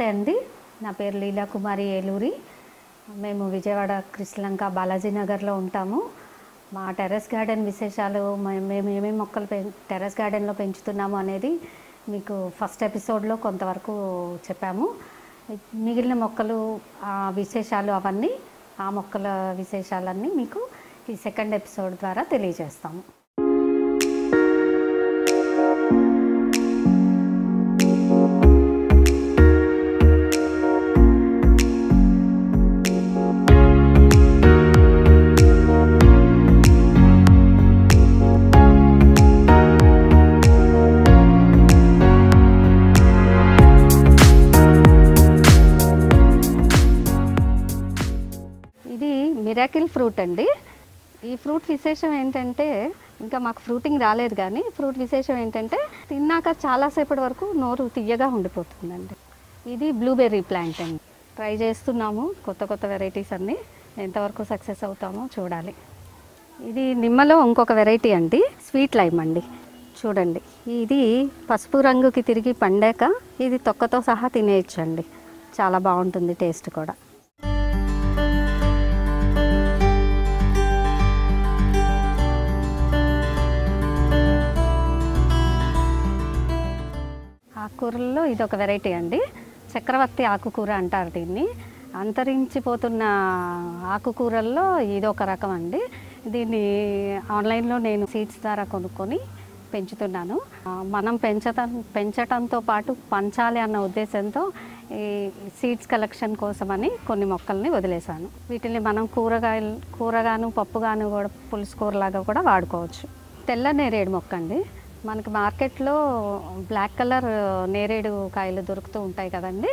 నమస్తే అండి. నా పేరు లీలా కుమారి ఏలూరి. మేము విజయవాడ కృష్ణలంక బాలాజీ నగర్లో ఉంటాము. మా టెర్రస్ గార్డెన్ విశేషాలు మేము ఏమేమి మొక్కలు పె టెర్రస్ గార్డెన్లో పెంచుతున్నాము అనేది మీకు ఫస్ట్ ఎపిసోడ్లో కొంతవరకు చెప్పాము. మిగిలిన మొక్కలు ఆ విశేషాలు అవన్నీ ఆ మొక్కల విశేషాలన్నీ మీకు ఈ సెకండ్ ఎపిసోడ్ ద్వారా తెలియజేస్తాము. మిరాకిల్ ఫ్రూట్ అండి. ఈ ఫ్రూట్ విశేషం ఏంటంటే ఇంకా మాకు ఫ్రూటింగ్ రాలేదు కానీ ఫ్రూట్ విశేషం ఏంటంటే తిన్నాక చాలాసేపటి వరకు నోరు తీయగా ఉండిపోతుందండి. ఇది బ్లూబెర్రీ ప్లాంట్ అండి. ట్రై చేస్తున్నాము కొత్త కొత్త వెరైటీస్ అన్నీ. ఎంతవరకు సక్సెస్ అవుతామో చూడాలి. ఇది నిమ్మలో ఇంకొక వెరైటీ అండి స్వీట్ లైమ్ అండి. చూడండి ఇది పసుపు రంగుకి తిరిగి పండాక ఇది తొక్కతో సహా తినేయచ్చండి. చాలా బాగుంటుంది టేస్ట్ కూడా. ఆకుకూరల్లో ఇది ఒక వెరైటీ అండి. చక్రవర్తి ఆకుకూర అంటారు దీన్ని. అంతరించిపోతున్న ఆకుకూరల్లో ఇది ఒక రకం అండి. దీన్ని ఆన్లైన్లో నేను సీడ్స్ ద్వారా కొనుక్కొని పెంచుతున్నాను. మనం పెంచటం పెంచటంతో పాటు పంచాలి అన్న ఉద్దేశంతో ఈ సీడ్స్ కలెక్షన్ కోసమని కొన్ని మొక్కల్ని వదిలేశాను. వీటిని మనం కూరగాయలు కూరగాను పప్పుగాను కూడా పులుసు కూరలాగా కూడా వాడుకోవచ్చు. తెల్ల నేరేడు మొక్క అండి మనకి మార్కెట్లో బ్లాక్ కలర్ నేరేడు కాయలు దొరుకుతూ ఉంటాయి కదండి.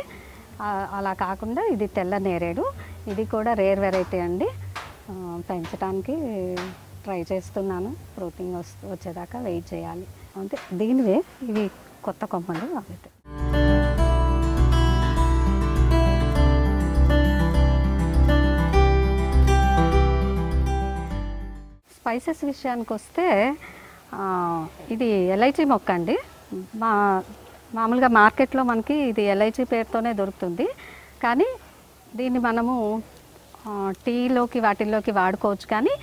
అలా కాకుండా ఇది తెల్ల నేరేడు. ఇది కూడా రేర్ వెరైటీ అండి. పెంచడానికి ట్రై చేస్తున్నాను. ప్రోటీన్ వస్తు వచ్చేదాకా వెయిట్ చేయాలి. అంటే దీనివే ఇవి కొత్త కొమ్మలు అంతే స్పైసెస్ విషయానికి వస్తే ఇది ఎలైచీ మొక్క అండి. మా మామూలుగా మార్కెట్లో మనకి ఇది ఎలైచీ పేరుతోనే దొరుకుతుంది. కానీ దీన్ని మనము టీలోకి వాటిల్లోకి వాడుకోవచ్చు. కానీ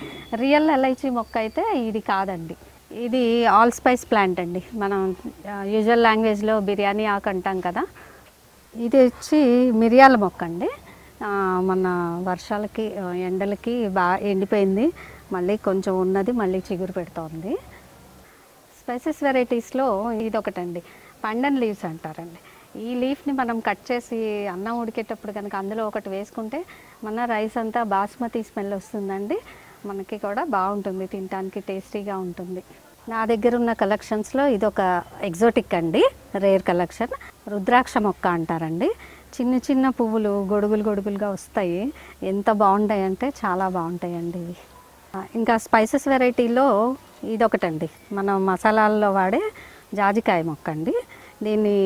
రియల్ ఎలైచీ మొక్క అయితే ఇది కాదండి. ఇది ఆల్ స్పైస్ ప్లాంట్ అండి. మనం యూజువల్ లాంగ్వేజ్లో బిర్యానీ ఆకు అంటాం కదా. ఇది వచ్చి మిరియాల మొక్క అండి. మన వర్షాలకి ఎండలకి బాగా ఎండిపోయింది. మళ్ళీ కొంచెం ఉన్నది మళ్ళీ చిగురు పెడుతోంది. స్పైసెస్ వెరైటీస్లో ఇది ఒకటండి పండన్ లీవ్స్ అంటారండి. ఈ లీఫ్ని మనం కట్ చేసి అన్నం ఉడికేటప్పుడు కనుక అందులో ఒకటి వేసుకుంటే మన రైస్ అంతా బాస్మతి స్మెల్ వస్తుందండి. మనకి కూడా బాగుంటుంది తినడానికి టేస్టీగా ఉంటుంది. నా దగ్గర ఉన్న కలెక్షన్స్లో ఇది ఒక ఎగ్జోటిక్ అండి రేర్ కలెక్షన్. రుద్రాక్ష మొక్క అంటారండి. చిన్న చిన్న పువ్వులు గొడుగులు గొడుగులుగా వస్తాయి. ఎంత బాగుంటాయి అంటే చాలా బాగుంటాయండి. ఇవి ఇంకా స్పైసెస్ వెరైటీలో ఇదొకటండి. మనం మసాలాల్లో వాడే జాజికాయ మొక్క అండి దీన్ని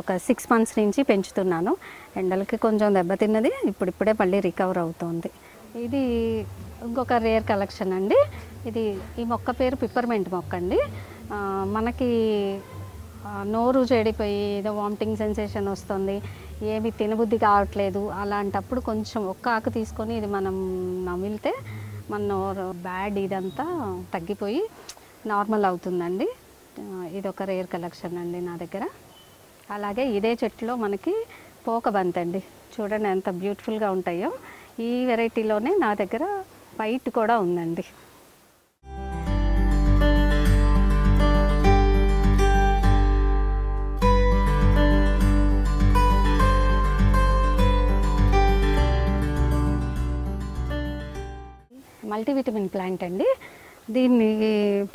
ఒక సిక్స్ మంత్స్ నుంచి పెంచుతున్నాను. ఎండలకి కొంచెం దెబ్బతిన్నది ఇప్పుడిప్పుడే మళ్ళీ రికవర్ అవుతుంది. ఇది ఇంకొక రేర్ కలెక్షన్ అండి. ఇది ఈ మొక్క పేరు పిప్పర్మెంట్ మొక్క అండి మనకి నోరు చెడిపోయి ఏదో వామిటింగ్ సెన్సేషన్ వస్తుంది ఏమి తినబుద్ధి కావట్లేదు అలాంటప్పుడు కొంచెం ఒక్క ఆకు తీసుకొని ఇది మనం నమిలితే మన బ్యాడ్ ఇదంతా తగ్గిపోయి నార్మల్ అవుతుందండి. ఇది ఒక రేర్ కలెక్షన్ అండి నా దగ్గర. అలాగే ఇదే చెట్టులో మనకి పోకబంత్ అండి చూడండి ఎంత బ్యూటిఫుల్గా ఉంటాయో. ఈ వెరైటీలోనే నా దగ్గర వైట్ కూడా ఉందండి. మల్టీవిటమిన్ ప్లాంట్ అండి. దీన్ని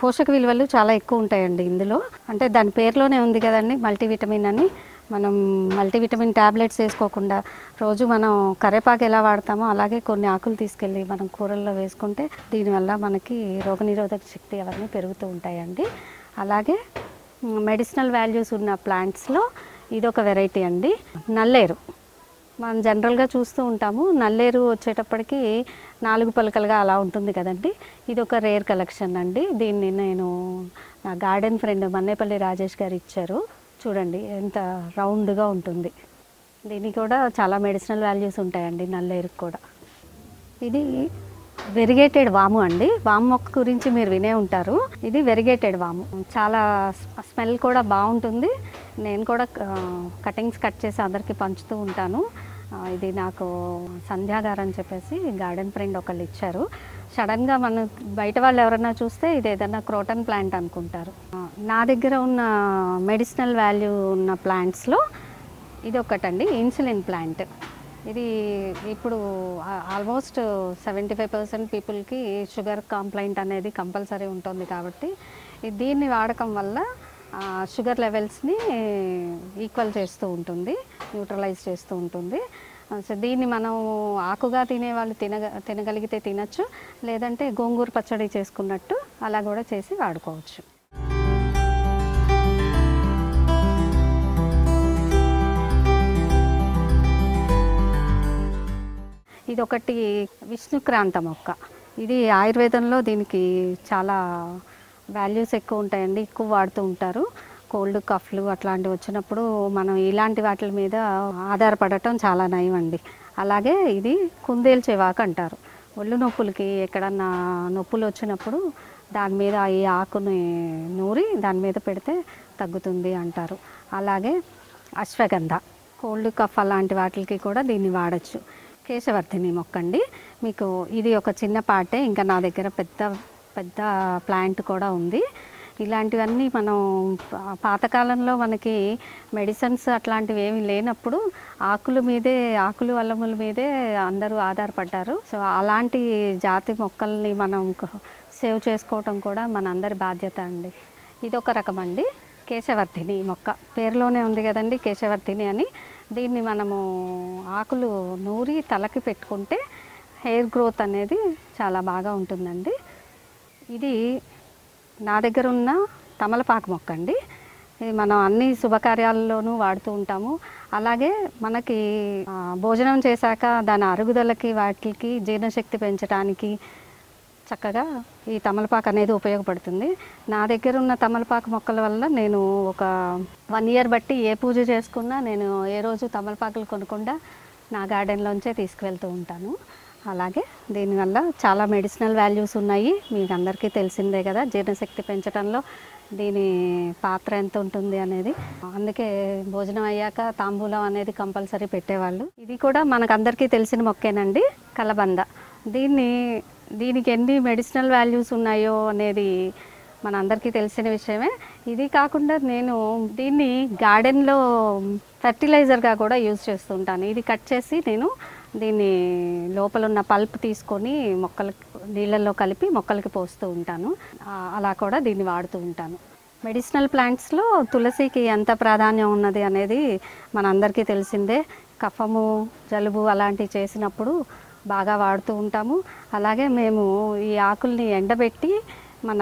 పోషక విలువలు చాలా ఎక్కువ ఉంటాయండి ఇందులో. అంటే దాని పేరులోనే ఉంది కదండి మల్టీవిటమిన్ అని. మనం మల్టీవిటమిన్ ట్యాబ్లెట్స్ వేసుకోకుండా రోజు మనం కరేపాకు ఎలా వాడతామో అలాగే కొన్ని ఆకులు తీసుకెళ్ళి మనం కూరల్లో వేసుకుంటే దీనివల్ల మనకి రోగనిరోధక శక్తి అవన్నీ పెరుగుతూ ఉంటాయండి. అలాగే మెడిసినల్ వాల్యూస్ ఉన్న ప్లాంట్స్లో ఇదొక వెరైటీ అండి. నల్లేరు. మనం జనరల్గా చూస్తూ ఉంటాము. నల్లేరు వచ్చేటప్పటికి నాలుగు పలకలుగా అలా ఉంటుంది కదండి. ఇది ఒక రేర్ కలెక్షన్ అండి. దీన్ని నేను నా గార్డెన్ ఫ్రెండ్ మన్నేపల్లి రాజేష్ గారు ఇచ్చారు. చూడండి ఎంత రౌండ్గా ఉంటుంది. దీనికి కూడా చాలా మెడిసినల్ వాల్యూస్ ఉంటాయండి నల్లేరుకు కూడా. ఇది వెరిగేటెడ్ వాము అండి. వాము మొక్క గురించి మీరు వినే ఉంటారు. ఇది వెరిగేటెడ్ వాము. చాలా స్మెల్ కూడా బాగుంటుంది. నేను కూడా కటింగ్స్ కట్ చేసి అందరికీ పంచుతూ ఉంటాను. ఇది నాకు సంధ్యాగారు అని చెప్పేసి గార్డెన్ ఫ్రెండ్ ఒకళ్ళు ఇచ్చారు. సడన్గా మన బయట వాళ్ళు ఎవరైనా చూస్తే ఇది ఏదైనా క్రోటన్ ప్లాంట్ అనుకుంటారు. నా దగ్గర ఉన్న మెడిసినల్ వాల్యూ ఉన్న ప్లాంట్స్లో ఇది ఒకటండి ఇన్సులిన్ ప్లాంట్. ఇది ఇప్పుడు ఆల్మోస్ట్ సెవెంటీ ఫైవ్ పర్సెంట్ పీపుల్కి షుగర్ కంప్లైంట్ అనేది కంపల్సరీ ఉంటుంది కాబట్టి దీన్ని వాడకం వల్ల షుగర్ లెవెల్స్ని ఈక్వల్ చేస్తూ ఉంటుంది న్యూట్రలైజ్ చేస్తూ ఉంటుంది. సో దీన్ని మనం ఆకుగా తినే వాళ్ళు తినగ తినగలిగితే తినచ్చు లేదంటే గోంగూర పచ్చడి చేసుకున్నట్టు అలా కూడా చేసి వాడుకోవచ్చు. ఇది ఒకటి విష్ణుక్రాంత మొక్క. ఇది ఆయుర్వేదంలో దీనికి చాలా వాల్యూస్ ఎక్కువ ఉంటాయండి ఎక్కువ వాడుతూ ఉంటారు. కోల్డ్ కఫ్లు అట్లాంటివి వచ్చినప్పుడు మనం ఇలాంటి వాటి మీద ఆధారపడటం చాలా నయం అండి అలాగే ఇది కుందేలు చెవాకు అంటారు. ఒళ్ళు నొప్పులకి ఎక్కడన్నా నొప్పులు వచ్చినప్పుడు దాని మీద ఈ ఆకుని నూరి దాని మీద పెడితే తగ్గుతుంది అంటారు. అలాగే అశ్వగంధ కోల్డ్ కఫ్ అలాంటి వాటికి కూడా దీన్ని వాడచ్చు. కేశవర్ధిని మొక్క అండి మీకు ఇది ఒక చిన్న పాటే ఇంకా నా దగ్గర పెద్ద పెద్ద ప్లాంట్ కూడా ఉంది. ఇలాంటివన్నీ మనం పాతకాలంలో మనకి మెడిసిన్స్ అట్లాంటివి ఏమీ లేనప్పుడు ఆకుల మీదే ఆకులు అల్లముల మీదే అందరూ ఆధారపడ్డారు. సో అలాంటి జాతి మొక్కల్ని మనం సేవ్ చేసుకోవటం కూడా మనందరి బాధ్యత అండి. ఇది ఒక రకం అండి కేశవర్ధిని మొక్క. పేరులోనే ఉంది కదండి కేశవర్ధిని అని. దీన్ని మనము ఆకులు నూరి తలకి పెట్టుకుంటే హెయిర్ గ్రోత్ అనేది చాలా బాగా ఉంటుందండి. ఇది నా దగ్గర ఉన్న తమలపాకు మొక్క అండి. మనం అన్ని శుభకార్యాల్లోనూ వాడుతూ ఉంటాము. అలాగే మనకి భోజనం చేశాక దాని అరుగుదలకి వాటికి జీర్ణశక్తి పెంచడానికి చక్కగా ఈ తమలపాకు అనేది ఉపయోగపడుతుంది. నా దగ్గర ఉన్న తమలపాకు మొక్కల వల్ల నేను ఒక వన్ ఇయర్ బట్టి ఏ పూజ చేసుకున్నా నేను ఏ రోజు తమలపాకులు కొనకుండా నా గార్డెన్లోంచే తీసుకువెళ్తూ ఉంటాను. అలాగే దీనివల్ల చాలా మెడిసినల్ వాల్యూస్ ఉన్నాయి. మీకు అందరికీ తెలిసిందే కదా జీర్ణశక్తి పెంచడంలో దీని పాత్ర ఎంత ఉంటుంది అనేది. అందుకే భోజనం అయ్యాక తాంబూలం అనేది కంపల్సరీ పెట్టేవాళ్ళు. ఇది కూడా మనకు అందరికీ తెలిసిన మొక్కేనండి కలబంద. దీన్ని దీనికి ఎన్ని మెడిసినల్ వాల్యూస్ ఉన్నాయో అనేది మన అందరికీ తెలిసిన విషయమే. ఇది కాకుండా నేను దీన్ని గార్డెన్లో ఫెర్టిలైజర్గా కూడా యూజ్ చేస్తుంటాను ఇది కట్ చేసి నేను దీన్ని లోపల ఉన్న పల్ప్ తీసుకొని మొక్కలకి నీళ్ళల్లో కలిపి మొక్కలకి పోస్తూ ఉంటాను. అలా కూడా దీన్ని వాడుతూ ఉంటాను. మెడిసినల్ ప్లాంట్స్లో తులసికి ఎంత ప్రాధాన్యం ఉన్నది అనేది మనందరికీ తెలిసిందే. కఫము జలుబు అలాంటివి చేసినప్పుడు బాగా వాడుతూ ఉంటాము. అలాగే మేము ఈ ఆకుల్ని ఎండబెట్టి మన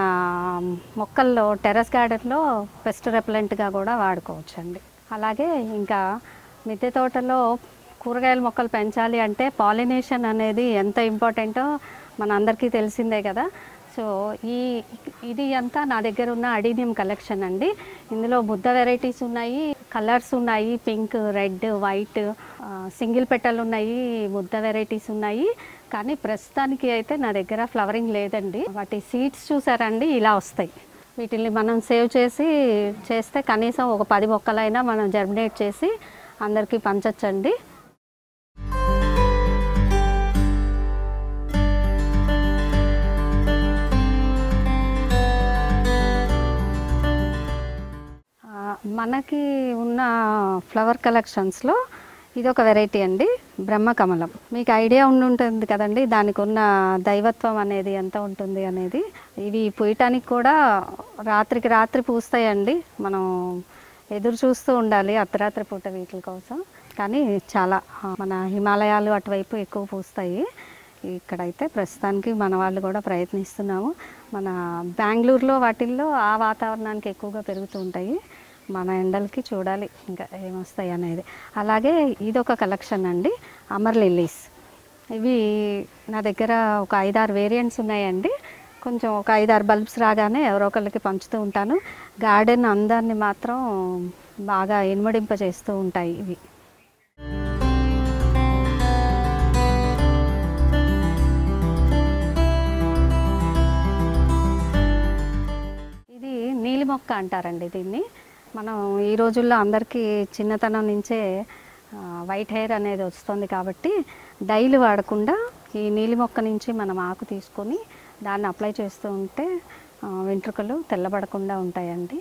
మొక్కల్లో టెర్రస్ గార్డెన్లో పెస్ట్ రెపలెంట్గా కూడా వాడుకోవచ్చండి. అలాగే ఇంకా మిద్దె తోటలో కూరగాయల మొక్కలు పెంచాలి అంటే పాలినేషన్ అనేది ఎంత ఇంపార్టెంటో మన అందరికీ తెలిసిందే కదా. సో ఈ ఇది అంతా నా దగ్గర ఉన్న అడీనియం కలెక్షన్ అండి. ఇందులో బుద్ధ వెరైటీస్ ఉన్నాయి కలర్స్ ఉన్నాయి pink red white single petal ఉన్నాయి బుద్ధ వెరైటీస్ ఉన్నాయి. కానీ ప్రస్తుతానికి అయితే నా దగ్గర ఫ్లవరింగ్ లేదండి. వాటి సీడ్స్ చూసారండి ఇలా వస్తాయి. వీటిని మనం సేవ్ చేసి చేస్తే కనీసం ఒక పది మొక్కలైనా మనం జర్మినేట్ చేసి అందరికీ పంచచ్చండి. మనకి ఉన్న ఫ్లవర్ కలెక్షన్స్లో ఇది ఒక వెరైటీ అండి బ్రహ్మకమలం. మీకు ఐడియా ఉండి ఉంటుంది కదండి దానికి ఉన్న దైవత్వం అనేది ఎంత ఉంటుంది అనేది. ఇవి పూయటానికి కూడా రాత్రికి రాత్రి పూస్తాయండి. మనం ఎదురు చూస్తూ ఉండాలి అర్ధరాత్రి పూట వీటి కోసం. కానీ చాలా మన హిమాలయాలు అటువైపు ఎక్కువ పూస్తాయి. ఇక్కడైతే ప్రస్తుతానికి మన వాళ్ళు కూడా ప్రయత్నిస్తున్నాము. మన బెంగళూరులో వాటిల్లో ఆ వాతావరణానికి ఎక్కువగా పెరుగుతూ ఉంటాయి. మన ఎండలకి చూడాలి ఇంకా ఏమొస్తాయి అనేది. అలాగే ఇదొక కలెక్షన్ అండి అమర్ లిల్లీస్. ఇవి నా దగ్గర ఒక ఐదారు వేరియంట్స్ ఉన్నాయండి. కొంచెం ఒక ఐదారు బల్బ్స్ రాగానే ఎవరో ఒకళ్ళకి పంచుతూ ఉంటాను. గార్డెన్ అందాన్ని మాత్రం బాగా ఇనుమడింపజేస్తూ ఉంటాయి ఇవి. ఇది నీలి మొక్క అంటారండి దీన్ని. మనం ఈ రోజుల్లో అందరికీ చిన్నతనం నుంచే వైట్ హెయిర్ అనేది వస్తుంది కాబట్టి డైలు వాడకుండా ఈ నీలి మొక్క నుంచి మనం ఆకు తీసుకొని దాన్ని అప్లై చేస్తూ ఉంటే వెంట్రుకలు తెల్లబడకుండా ఉంటాయండి.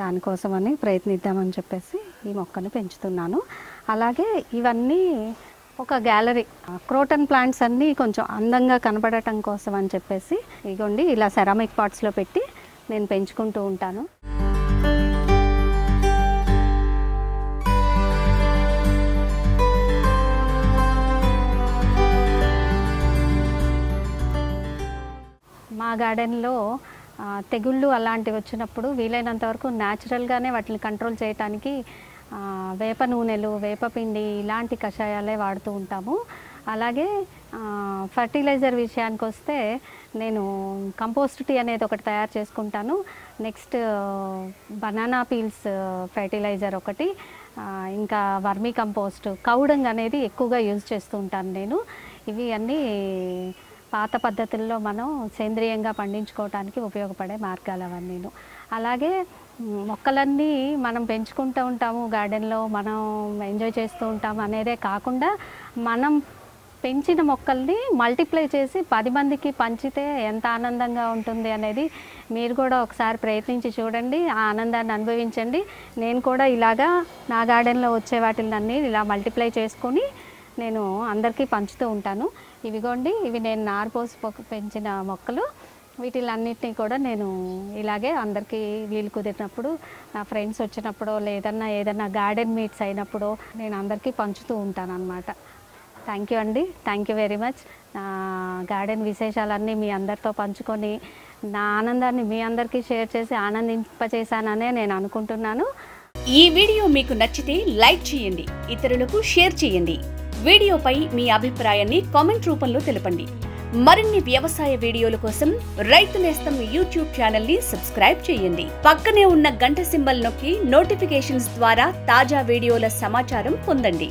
దానికోసమని ప్రయత్నిద్దామని చెప్పేసి ఈ మొక్కని పెంచుతున్నాను. అలాగే ఇవన్నీ ఒక గ్యాలరీ క్రోటన్ ప్లాంట్స్ అన్నీ కొంచెం అందంగా కనబడటం కోసం అని చెప్పేసి ఇగోండి ఇలా సెరామిక్ పాట్స్లో పెట్టి నేను పెంచుకుంటూ ఉంటాను. మా గార్డెన్లో తెగుళ్ళు అలాంటివి వచ్చినప్పుడు వీలైనంత వరకు న్యాచురల్గానే వాటిని కంట్రోల్ చేయటానికి వేప నూనెలు వేపపిండి ఇలాంటి కషాయాలే వాడుతూ ఉంటాము. అలాగే ఫర్టిలైజర్ విషయానికి వస్తే నేను కంపోస్ట్ టీ అనేది ఒకటి తయారు చేసుకుంటాను. నెక్స్ట్ బనానా పీల్స్ ఫర్టిలైజర్ ఒకటి ఇంకా వర్మీ కంపోస్ట్ కౌడంగ్ అనేది ఎక్కువగా యూజ్ చేస్తూ ఉంటాను నేను. ఇవి అన్నీ పాత పద్ధతుల్లో మనం సేంద్రియంగా పండించుకోవడానికి ఉపయోగపడే మార్గాలు అవన్నీను. అలాగే మొక్కలన్నీ మనం పెంచుకుంటూ ఉంటాము గార్డెన్లో మనం ఎంజాయ్ చేస్తూ ఉంటాము అనేదే కాకుండా మనం పెంచిన మొక్కల్ని మల్టిప్లై చేసి పది మందికి పంచితే ఎంత ఆనందంగా ఉంటుంది అనేది మీరు కూడా ఒకసారి ప్రయత్నించి చూడండి ఆ ఆనందాన్ని అనుభవించండి. నేను కూడా ఇలాగా నా గార్డెన్లో వచ్చే వాటిని ఇలా మల్టిప్లై చేసుకొని నేను అందరికీ పంచుతూ ఉంటాను. ఇవిగోండి ఇవి నేను నారు పోసి పెంచిన మొక్కలు. వీటిలన్నిటినీ కూడా నేను ఇలాగే అందరికీ వీలు కుదిరినప్పుడు నా ఫ్రెండ్స్ వచ్చినప్పుడు లేదన్నా ఏదన్నా గార్డెన్ మీట్స్ అయినప్పుడు నేను అందరికీ పంచుతూ ఉంటాను అనమాట థ్యాంక్ యూ అండి. Thank you very much. నా గార్డెన్ విశేషాలన్నీ మీ అందరితో పంచుకొని నా ఆనందాన్ని మీ అందరికీ షేర్ చేసి ఆనందింపచేశాననే నేను అనుకుంటున్నాను. ఈ వీడియో మీకు నచ్చితే లైక్ చేయండి ఇతరులకు షేర్ చేయండి. వీడియోపై మీ అభిప్రాయాన్ని కామెంట్ రూపంలో తెలపండి. మరిన్ని వ్యవసాయ వీడియోల కోసం రైతు నేస్తం యూట్యూబ్ ఛానల్ని సబ్స్క్రైబ్ చేయండి. పక్కనే ఉన్న గంట సింబల్ నొక్కి నోటిఫికేషన్స్ ద్వారా తాజా వీడియోల సమాచారం పొందండి.